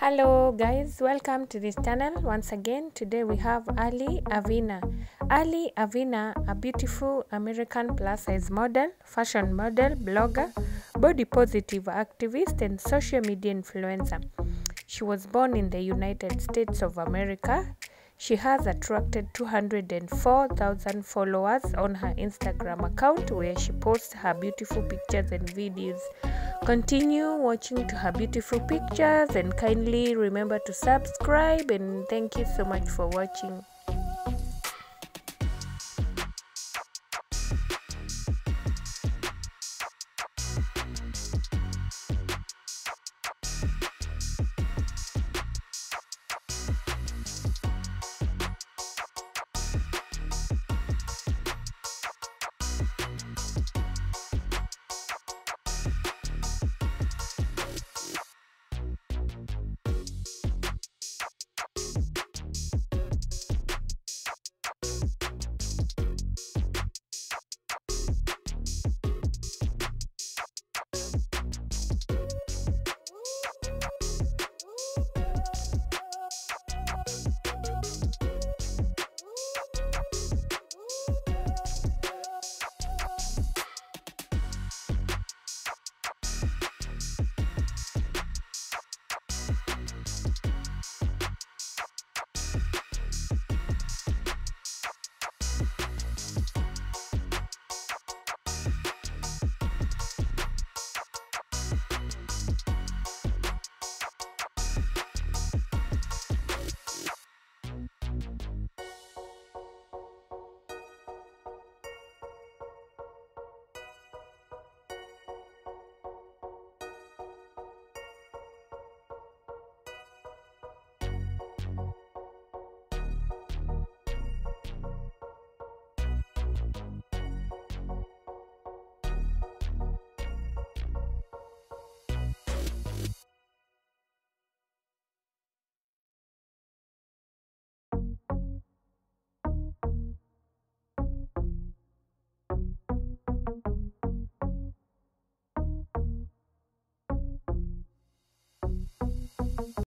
Hello guys, welcome to this channel once again. Today we have Aly Avina. Aly Avina, a beautiful American plus size model, fashion model, blogger, body positive activist and social media influencer. She was born in the United States of America. She has attracted 204,000 followers on her Instagram account where she posts her beautiful pictures and videos. Continue watching to her beautiful pictures and kindly remember to subscribe and thank you so much for watching.